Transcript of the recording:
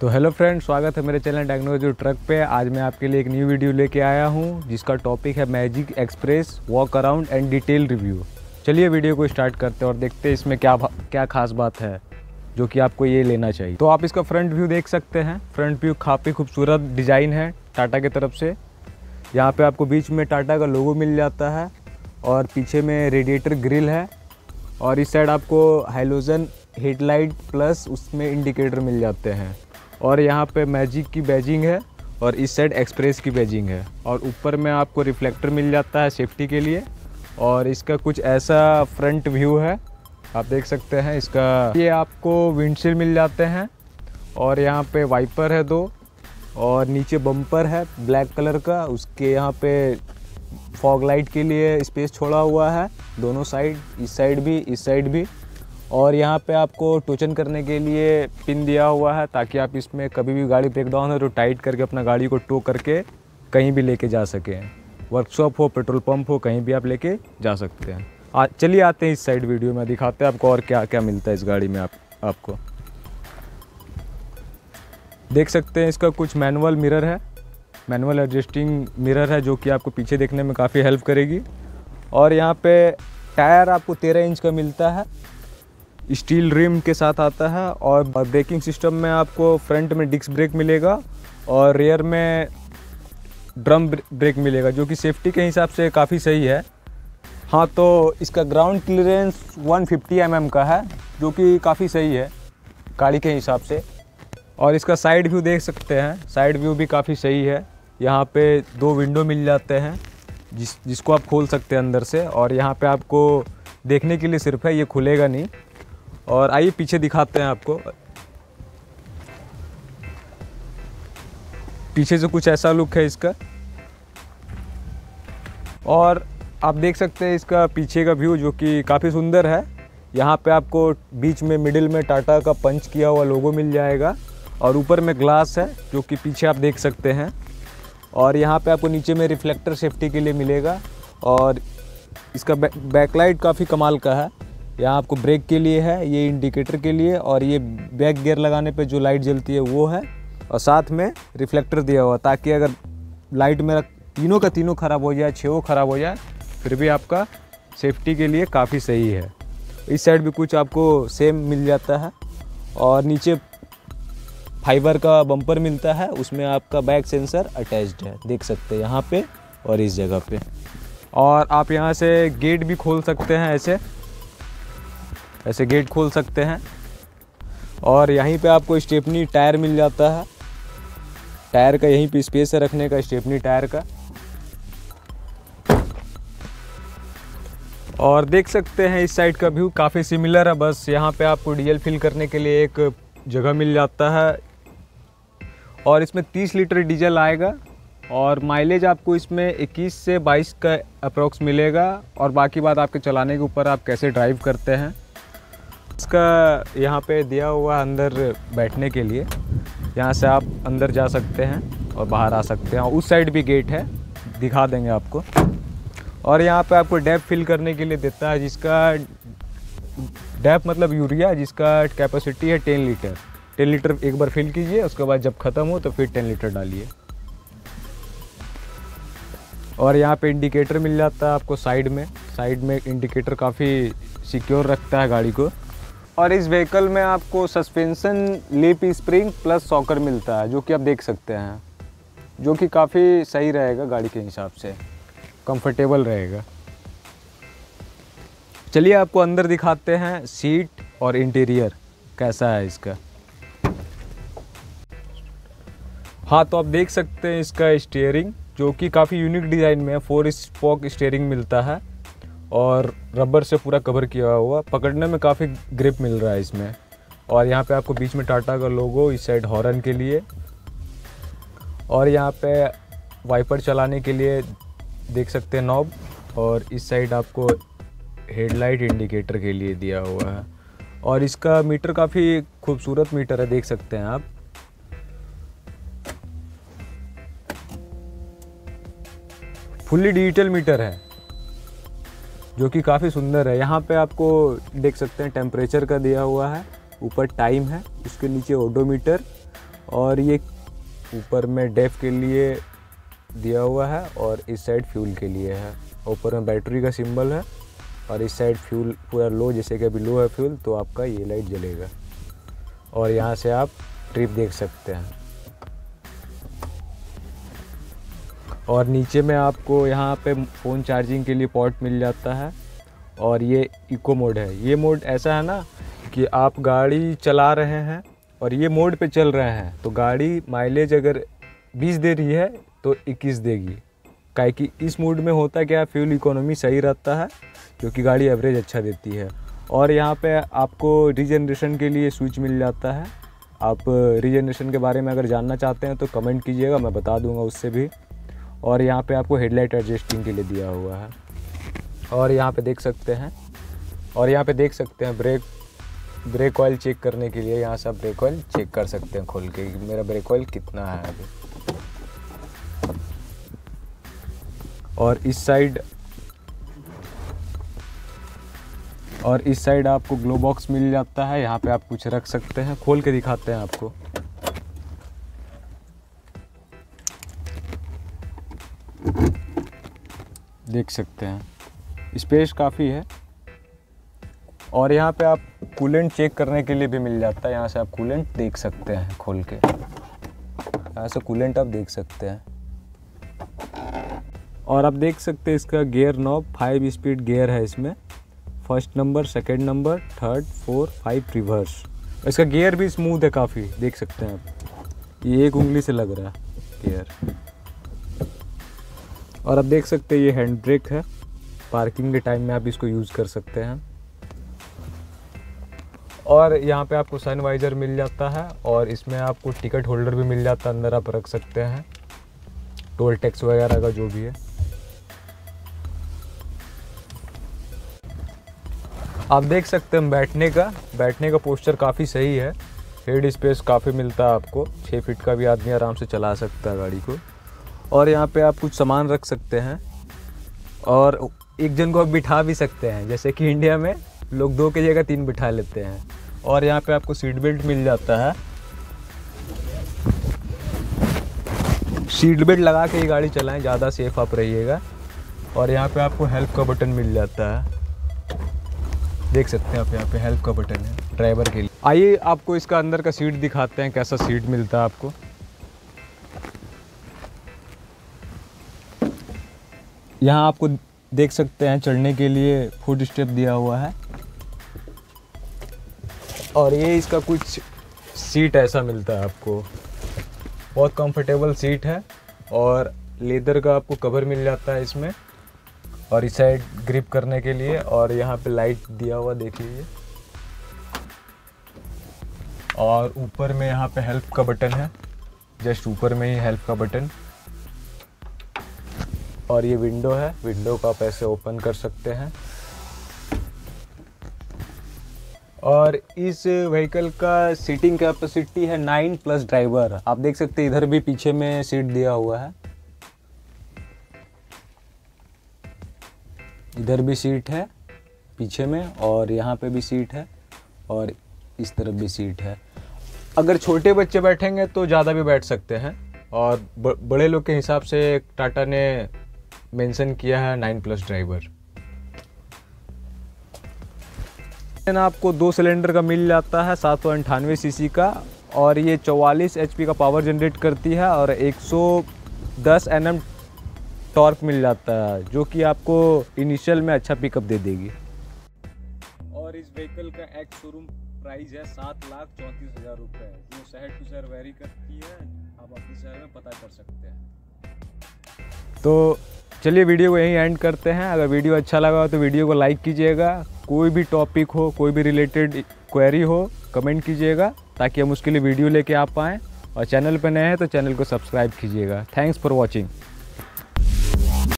तो hello friend स्वागत है मेरे चैनल टेक्नोलॉजी ट्रक पे। आज मैं आपके लिए एक न्यू वीडियो लेके आया हूँ, जिसका टॉपिक है Magic Express walk around and detail review चलिए वीडियो को स्टार्ट करते हैं और देखते हैं इसमें क्या क्या खास बात है, जो कि आपको ये लेना चाहिए। तो आप इसका फ्रंट व्यू देख सकते हैं। फ्रंट व्यू काफ़ी खूबसूरत डिज़ाइन है टाटा की तरफ़ से। यहाँ पर आपको बीच में टाटा का लोगो मिल जाता है और पीछे में रेडिएटर ग्रिल है और इस साइड आपको हाइलोजन हेडलाइट प्लस उसमें इंडिकेटर मिल जाते हैं। और यहाँ पे मैजिक की बैजिंग है और इस साइड एक्सप्रेस की बैजिंग है। और ऊपर में आपको रिफ्लेक्टर मिल जाता है सेफ्टी के लिए। और इसका कुछ ऐसा फ्रंट व्यू है। आप देख सकते हैं इसका ये आपको विंडशील मिल जाते हैं। और यहाँ पे वाइपर है दो। और नीचे बम्पर है ब्लैक कलर का। उसके यहाँ पे फॉग लाइट के लिए स्पेस छोड़ा हुआ है। दोनों साइड इस साइड भी, इस साइड भी। और यहाँ पे आपको टोचन करने के लिए पिन दिया हुआ है ताकि आप इसमें कभी भी गाड़ी ब्रेक डाउन हो तो टाइट करके अपना गाड़ी को टो करके कहीं भी लेके जा सकें। वर्कशॉप हो पेट्रोल पंप हो, कहीं भी आप लेके जा सकते हैं। चलिए आते हैं इस साइड वीडियो में, दिखाते हैं आपको और क्या क्या मिलता है इस गाड़ी में आप, आपको। देख सकते हैं इसका कुछ मैनुअल मिरर है। मैनुअल एडजस्टिंग मिरर है जो कि आपको पीछे देखने में काफ़ी हेल्प करेगी। और यहाँ पे टायर आपको तेरह इंच का मिलता है। स्टील रिम के साथ आता है और ब्रेकिंग सिस्टम में आपको फ्रंट में डिस्क ब्रेक मिलेगा और रेयर में ड्रम ब्रेक मिलेगा, जो कि सेफ्टी के हिसाब से काफ़ी सही है। हाँ तो इसका ग्राउंड क्लियरेंस 150 फिफ्टी mm का है, जो कि काफ़ी सही है, गाड़ी के हिसाब से। और इसका साइड व्यू देख सकते हैं, साइड व्यू भी काफ़ी सही है। यहाँ पे दो विंडो मिल जाते हैं, जिस, जिसको आप खोल सकते हैं अंदर से, और यहाँ पे आपको देखने के लिए सिर्फ़ है, ये खुलेगा नहीं। और आइए पीछे दिखाते हैं आपको। पीछे से कुछ ऐसा लुक है इसका। और आप देख सकते हैं इसका पीछे का व्यू जो कि काफ़ी सुंदर है। यहाँ पे आपको बीच में मिडिल में टाटा का पंच किया हुआ लोगो मिल जाएगा और ऊपर में ग्लास है जो कि पीछे आप देख सकते हैं। और यहाँ पे आपको नीचे में रिफ्लेक्टर सेफ्टी के लिए मिलेगा और इसका बैकलाइट काफ़ी कमाल का है। यहाँ आपको ब्रेक के लिए है, ये इंडिकेटर के लिए और ये बैक गियर लगाने पे जो लाइट जलती है वो है। और साथ में रिफ्लेक्टर दिया हुआ, ताकि अगर लाइट मेरा तीनों का तीनों ख़राब हो जाए छो ख़राब हो जाए, फिर भी आपका सेफ्टी के लिए काफ़ी सही है। इस साइड भी कुछ आपको सेम मिल जाता है और नीचे फाइबर का बम्पर मिलता है, उसमें आपका बैक सेंसर अटैच्ड है, देख सकते हैं यहाँ पे और इस जगह पे। और आप यहाँ से गेट भी खोल सकते हैं ऐसे। ऐसे गेट खोल सकते हैं। और यहीं पे आपको स्टेपनी टायर मिल जाता है। टायर का यहीं पे स्पेस है रखने का, स्टेपनी टायर का। और देख सकते हैं इस साइड का व्यू काफ़ी सिमिलर है, बस यहाँ पे आपको डीजल फिल करने के लिए एक जगह मिल जाता है। और इसमें 30 लीटर डीजल आएगा, और माइलेज आपको इसमें 21 से 22 का अप्रोक्स मिलेगा। और बाकी बात आपके चलाने के ऊपर आप कैसे ड्राइव करते हैं। इसका यहाँ पे दिया हुआ अंदर बैठने के लिए, यहाँ से आप अंदर जा सकते हैं और बाहर आ सकते हैं। उस साइड भी गेट है, दिखा देंगे आपको। और यहाँ पे आपको डैप फिल करने के लिए देता है, जिसका डैप मतलब यूरिया, जिसका कैपेसिटी है टेन लीटर। टेन लीटर एक बार फिल कीजिए, उसके बाद जब ख़त्म हो तो फिर टेन लीटर डालिए। और यहाँ पे इंडिकेटर मिल जाता है आपको साइड में। साइड में इंडिकेटर काफ़ी सिक्योर रखता है गाड़ी को। और इस व्हीकल में आपको suspension leaf spring plus shocker मिलता है, जो कि आप देख सकते हैं। जो कि काफ़ी सही रहेगा गाड़ी के हिसाब से। कंफर्टेबल रहेगा। चलिए आपको अंदर दिखाते हैं सीट और इंटीरियर कैसा है इसका। हाँ तो आप देख सकते हैं इसका स्टीयरिंग जो कि काफ़ी यूनिक डिज़ाइन में है। फोर स्पॉक स्टीयरिंग मिलता है। और रबर से पूरा कवर किया हुआ। पकड़ने में काफ़ी ग्रिप मिल रहा है इसमें। और यहाँ पे आपको बीच में टाटा का लोगो इस साइड हॉर्न के लिए। और यहाँ पे वाइपर चलाने के लिए देख सकते हैं नॉब और इस साइड आपको हेडलाइट इंडिकेटर के लिए दिया हुआ है। और इसका मीटर काफ़ी खूबसूरत मीटर है, देख सकते हैं आप। फुल्ली डिजिटल मीटर है। जो कि काफ़ी सुंदर है। यहाँ पे आपको देख सकते हैं टेम्परेचर का दिया हुआ है। ऊपर टाइम है उसके नीचे ओडोमीटर और ये ऊपर में डेफ के लिए दिया हुआ है और इस साइड फ्यूल के लिए है। ऊपर में बैटरी का सिंबल है और इस साइड फ्यूल पूरा लो जैसे कि अभी लो है फ्यूल तो आपका ये लाइट जलेगा। और यहाँ से आप ट्रिप देख सकते हैं। और नीचे में आपको यहाँ पे फ़ोन चार्जिंग के लिए पॉट मिल जाता है और ये इको मोड है। ये मोड ऐसा है ना कि आप गाड़ी चला रहे हैं और ये मोड पे चल रहे हैं। तो गाड़ी माइलेज अगर 20 दे रही है तो 21 देगी। काहे कि इस मोड में होता क्या फ्यूल इकोनॉमी सही रहता है, क्योंकि गाड़ी एवरेज अच्छा देती है। और यहाँ पे आपको रीजनरेशन के लिए स्विच मिल जाता है। आप रीजनरेशन के बारे में अगर जानना चाहते हैं तो कमेंट कीजिएगा, मैं बता दूँगा उससे भी। और यहाँ पे आपको हेडलाइट एडजस्टिंग के लिए दिया हुआ है। और यहाँ पे देख सकते हैं, और यहाँ पे देख सकते हैं ब्रेक ब्रेक ऑयल चेक करने के लिए यहाँ से आप ब्रेक ऑयल चेक कर सकते हैं खोल के मेरा ब्रेक ऑयल कितना है अभी। और इस साइड और इस साइड आपको ग्लो बॉक्स मिल जाता है। यहाँ पे आप कुछ रख सकते हैं। खोल के दिखाते हैं आपको। देख सकते हैं। स्पेस काफ़ी है। और यहाँ पे आप कूलेंट चेक करने के लिए भी मिल जाता है। यहाँ से आप कूलेंट देख सकते हैं खोल के। यहाँ से कूलेंट आप देख सकते हैं। और आप देख सकते हैं इसका gear knob, five speed gear है इसमें। First number, second number, third four five, reverse. इसका गियर भी स्मूथ है काफ़ी, देख सकते हैं आप। ये एक उंगली से लग रहा है गियर। और आप देख सकते हैं ये हैंड ब्रेक है। पार्किंग के टाइम में आप इसको यूज़ कर सकते हैं। और यहाँ पे आपको सन वाइजर मिल जाता है और इसमें आपको टिकट होल्डर भी मिल जाता है, अंदर आप रख सकते हैं। टोल टैक्स वगैरह का जो भी है। आप देख सकते हैं बैठने का बैठने का पोस्चर काफ़ी सही है। हेड स्पेस काफ़ी मिलता है आपको छः फीट का भी आदमी आराम से चला सकता है गाड़ी को। और यहाँ पे आप कुछ सामान रख सकते हैं और एक जन को आप बिठा भी सकते हैं। जैसे कि इंडिया में लोग दो की जगह तीन बिठा लेते हैं। और यहाँ पे आपको सीट बेल्ट मिल जाता है। सीट बेल्ट लगा के ही गाड़ी चलाएँ, ज़्यादा सेफ़ आप रहिएगा। और यहाँ पे आपको हेल्प का बटन मिल जाता है। देख सकते हैं आप यहाँ पे हेल्प का बटन है ड्राइवर के लिए। आइए आपको इसका अंदर का सीट दिखाते हैं, कैसा सीट मिलता है आपको। यहाँ आपको देख सकते हैं चढ़ने के लिए फुट स्टेप दिया हुआ है। और ये इसका कुछ सीट ऐसा मिलता है आपको। बहुत कंफर्टेबल सीट है और लेदर का आपको कवर मिल जाता है इसमें। और इस साइड ग्रिप करने के लिए और यहाँ पे लाइट दिया हुआ देख लीजिए और ऊपर में यहाँ पे हेल्प का बटन है। जस्ट ऊपर में ही हेल्प का बटन और ये विंडो है। विंडो को आप ऐसे ओपन कर सकते हैं। और इस व्हीकल का सीटिंग कैपेसिटी है नाइन प्लस ड्राइवर आप देख सकते हैं, इधर भी पीछे में सीट दिया हुआ है। इधर भी सीट है, पीछे में, और यहाँ पे भी सीट है, और इस तरफ़ भी सीट है। अगर छोटे बच्चे बैठेंगे तो ज़्यादा भी बैठ सकते हैं, और बड़े लोग के हिसाब से टाटा ने मेंशन किया है नाइन प्लस ड्राइवर। आपको दो सिलेंडर का मिल जाता है सात सौ अंठानवे सी का और ये 44 एच का पावर जनरेट करती है और 110 एम टॉर्क मिल जाता है जो कि आपको इनिशियल में अच्छा पिकअप दे देगी। और इस व्हीकल का एक्स शोरूम प्राइस है सात लाख चौंतीस हज़ार रुपये जो शहर टू शहर वेरी करती है आप अपने शहर में पता कर सकते हैं। तो चलिए वीडियो को यहीं एंड करते हैं। अगर वीडियो अच्छा लगा हो तो वीडियो को लाइक कीजिएगा। कोई भी टॉपिक हो, कोई भी रिलेटेड क्वेरी हो कमेंट कीजिएगा ताकि हम उसके लिए वीडियो लेके आ पाएँ। और चैनल पर नए हैं तो चैनल को सब्सक्राइब कीजिएगा। Thanks for watching